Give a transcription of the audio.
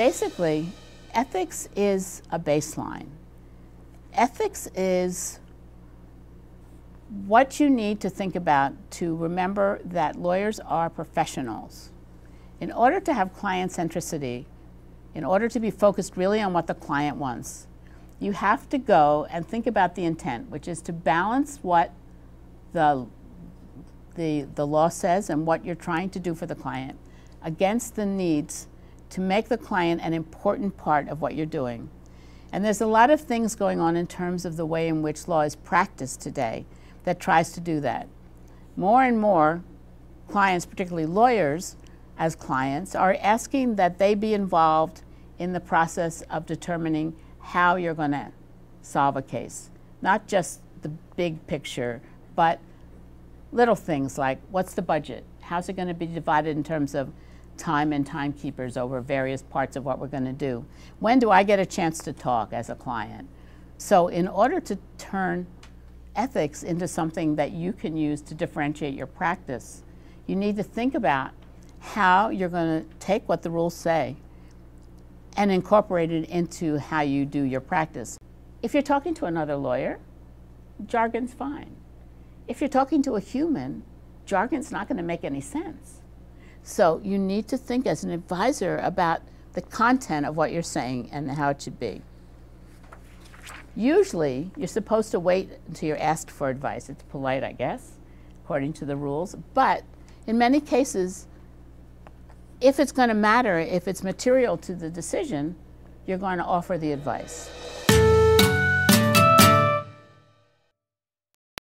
Basically, ethics is a baseline. Ethics is what you need to think about to remember that lawyers are professionals. In order to have client centricity, in order to be focused really on what the client wants, you have to go and think about the intent, which is to balance what the, the, the law says and what you're trying to do for the client against the needs to make the client an important part of what you're doing. And there's a lot of things going on in terms of the way in which law is practiced today that tries to do that. More and more clients, particularly lawyers as clients, are asking that they be involved in the process of determining how you're going to solve a case. Not just the big picture, but little things like what's the budget? How's it going to be divided in terms of time and timekeepers over various parts of what we're going to do? When do I get a chance to talk as a client? So, in order to turn ethics into something that you can use to differentiate your practice, you need to think about how you're going to take what the rules say and incorporate it into how you do your practice. If you're talking to another lawyer, jargon's fine. If you're talking to a human, jargon's not going to make any sense. So you need to think as an advisor about the content of what you're saying and how it should be. Usually, you're supposed to wait until you're asked for advice. It's polite, I guess, according to the rules. But in many cases, if it's going to matter, if it's material to the decision, you're going to offer the advice.